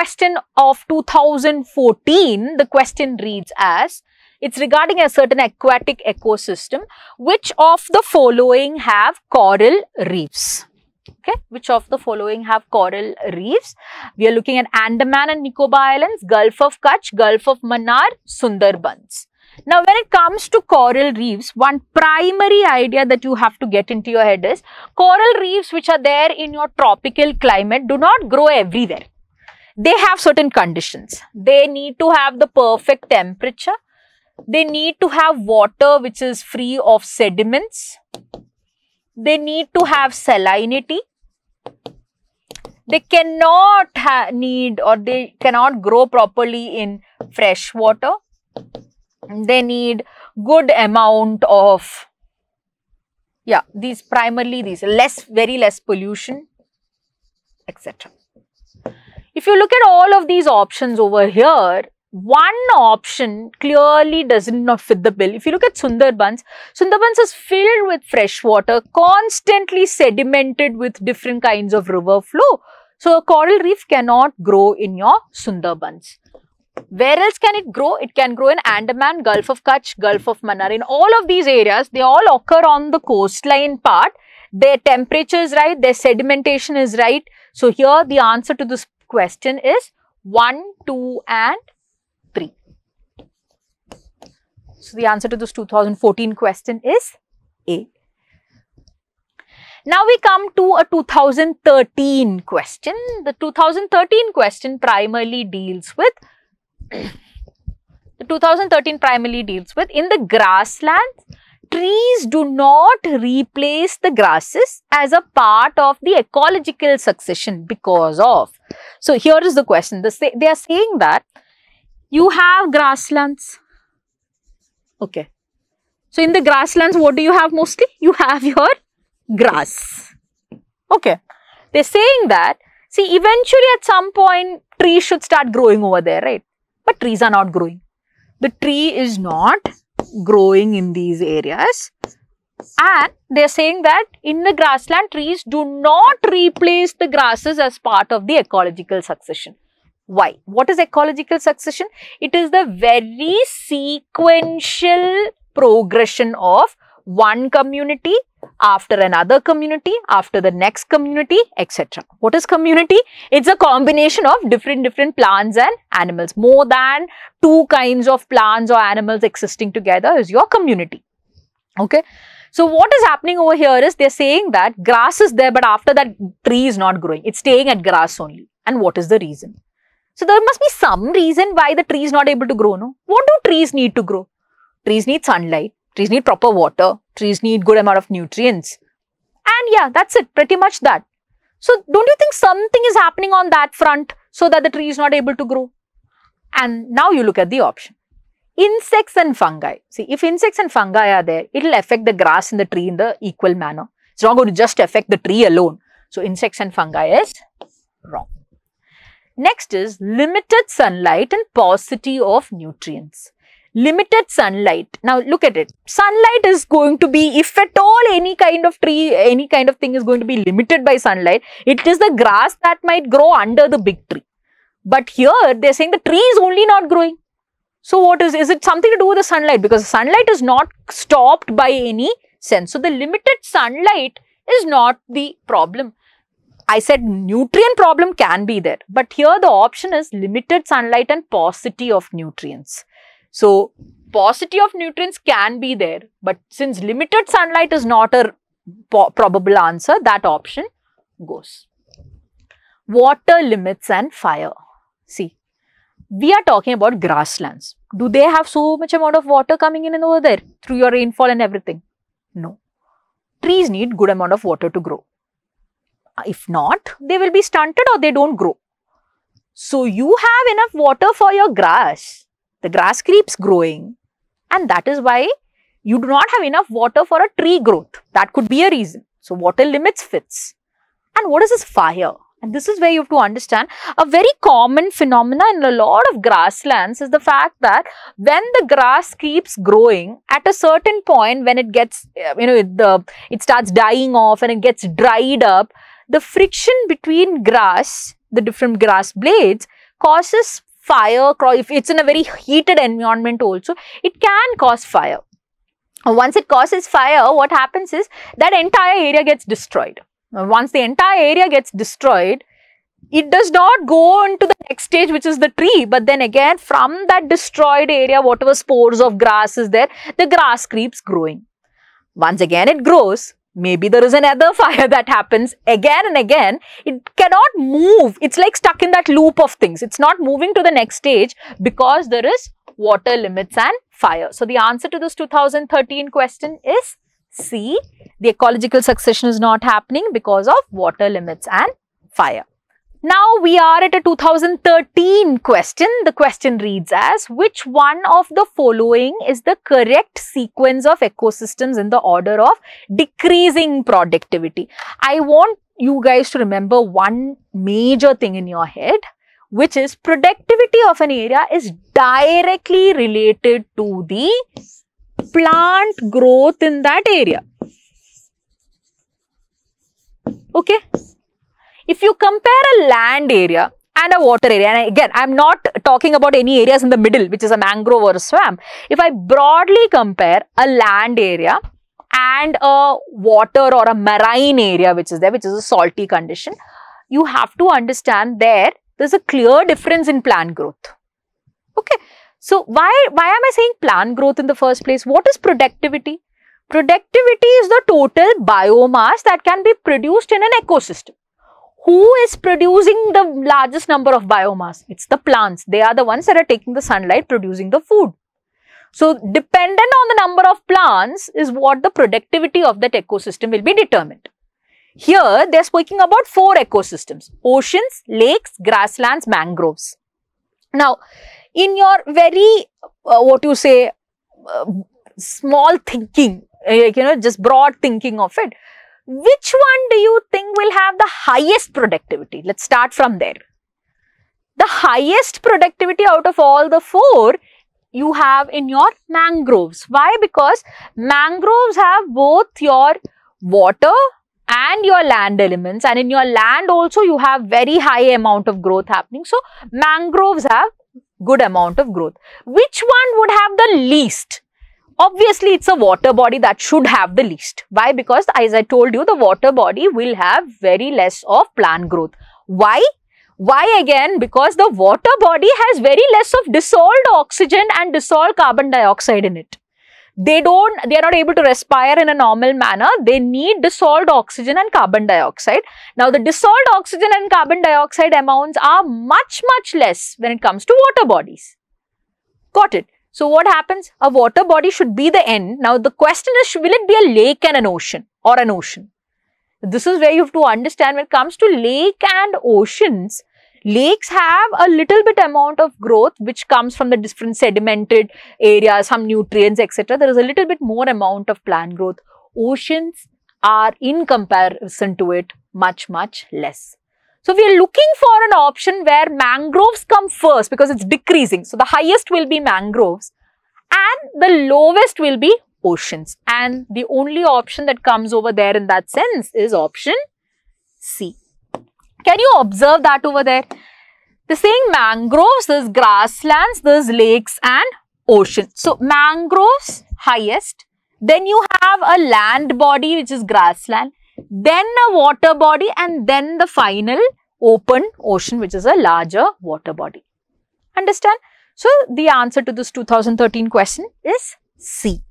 question of 2014, the question reads as, it's regarding a certain aquatic ecosystem. Which of the following have coral reefs? Okay, which of the following have coral reefs? We are looking at Andaman and Nicobar Islands, Gulf of Kutch, Gulf of Mannar, Sundarbans. Now, when it comes to coral reefs, one primary idea that you have to get into your head is coral reefs which are there in your tropical climate do not grow everywhere. They have certain conditions. They need to have the perfect temperature. They need to have water which is free of sediments. They need to have salinity. They cannot need or they cannot grow properly in fresh water they need good amount of yeah these primarily these less very less pollution etc if you look at all of these options over here one option clearly does not fit the bill. If you look at Sundarbans, Sundarbans is filled with fresh water, constantly sedimented with different kinds of river flow. So, a coral reef cannot grow in your Sundarbans. Where else can it grow? It can grow in Andaman, Gulf of Kutch, Gulf of Mannar. In all of these areas, they all occur on the coastline part. Their temperature is right, their sedimentation is right. So here the answer to this question is 1, 2 and 3. So the answer to this 2014 question is A. Now we come to a 2013 question. The 2013 question primarily deals with the 2013 primarily deals with in the grasslands, trees do not replace the grasses as a part of the ecological succession because of. So, here is the question. They are saying that you have grasslands. Okay. So, in the grasslands, what do you have mostly? You have your grass. Okay. They're saying that, see, eventually at some point, trees should start growing over there, right? but trees are not growing. The tree is not growing in these areas and they are saying that in the grassland trees do not replace the grasses as part of the ecological succession. Why? What is ecological succession? It is the very sequential progression of one community after another community, after the next community, etc. What is community? It's a combination of different, different plants and animals. More than two kinds of plants or animals existing together is your community. Okay. So what is happening over here is they're saying that grass is there, but after that tree is not growing. It's staying at grass only. And what is the reason? So there must be some reason why the tree is not able to grow, no? What do trees need to grow? Trees need sunlight. Trees need proper water. Trees need good amount of nutrients. And yeah, that's it. Pretty much that. So don't you think something is happening on that front so that the tree is not able to grow? And now you look at the option. Insects and fungi. See, if insects and fungi are there, it will affect the grass and the tree in the equal manner. It's not going to just affect the tree alone. So, insects and fungi is wrong. Next is limited sunlight and paucity of nutrients limited sunlight. Now look at it. Sunlight is going to be, if at all any kind of tree, any kind of thing is going to be limited by sunlight, it is the grass that might grow under the big tree. But here they're saying the tree is only not growing. So what is, is it something to do with the sunlight? Because sunlight is not stopped by any sense. So the limited sunlight is not the problem. I said nutrient problem can be there. But here the option is limited sunlight and paucity of nutrients. So, paucity of nutrients can be there, but since limited sunlight is not a probable answer, that option goes. Water limits and fire. See, we are talking about grasslands. Do they have so much amount of water coming in and over there through your rainfall and everything? No. Trees need good amount of water to grow. Uh, if not, they will be stunted or they don't grow. So, you have enough water for your grass the grass keeps growing and that is why you do not have enough water for a tree growth. That could be a reason. So, water limits fits. And what is this fire? And this is where you have to understand a very common phenomena in a lot of grasslands is the fact that when the grass keeps growing at a certain point when it gets, uh, you know, the, it starts dying off and it gets dried up, the friction between grass, the different grass blades causes fire, if it's in a very heated environment also, it can cause fire. Once it causes fire, what happens is that entire area gets destroyed. Once the entire area gets destroyed, it does not go into the next stage which is the tree but then again from that destroyed area whatever spores of grass is there the grass keeps growing once again it grows maybe there is another fire that happens again and again. It cannot move. It's like stuck in that loop of things. It's not moving to the next stage because there is water limits and fire. So the answer to this 2013 question is c. The ecological succession is not happening because of water limits and fire now we are at a 2013 question. The question reads as which one of the following is the correct sequence of ecosystems in the order of decreasing productivity? I want you guys to remember one major thing in your head which is productivity of an area is directly related to the plant growth in that area. Okay. If you compare a land area and a water area, and again, I'm not talking about any areas in the middle, which is a mangrove or a swamp. If I broadly compare a land area and a water or a marine area, which is there, which is a salty condition, you have to understand there, there's a clear difference in plant growth. Okay. So, why, why am I saying plant growth in the first place? What is productivity? Productivity is the total biomass that can be produced in an ecosystem who is producing the largest number of biomass? It's the plants. They are the ones that are taking the sunlight, producing the food. So, dependent on the number of plants is what the productivity of that ecosystem will be determined. Here, they are speaking about four ecosystems, oceans, lakes, grasslands, mangroves. Now, in your very, uh, what you say, uh, small thinking, uh, you know, just broad thinking of it, which one do you think will have the highest productivity? Let's start from there. The highest productivity out of all the four you have in your mangroves. Why? Because mangroves have both your water and your land elements and in your land also you have very high amount of growth happening. So, mangroves have good amount of growth. Which one would have the least? Obviously, it's a water body that should have the least. Why? Because as I told you, the water body will have very less of plant growth. Why? Why again? Because the water body has very less of dissolved oxygen and dissolved carbon dioxide in it. They don't, they are not able to respire in a normal manner. They need dissolved oxygen and carbon dioxide. Now, the dissolved oxygen and carbon dioxide amounts are much, much less when it comes to water bodies. Got it? So what happens? A water body should be the end. Now the question is, will it be a lake and an ocean or an ocean? This is where you have to understand when it comes to lake and oceans, lakes have a little bit amount of growth which comes from the different sedimented areas, some nutrients, etc. There is a little bit more amount of plant growth. Oceans are in comparison to it much, much less. So, we are looking for an option where mangroves come first because it's decreasing. So, the highest will be mangroves and the lowest will be oceans. And the only option that comes over there in that sense is option C. Can you observe that over there? The saying mangroves, there's grasslands, there's lakes and ocean. So, mangroves highest. Then you have a land body which is grassland then a water body and then the final open ocean which is a larger water body. Understand? So, the answer to this 2013 question is C.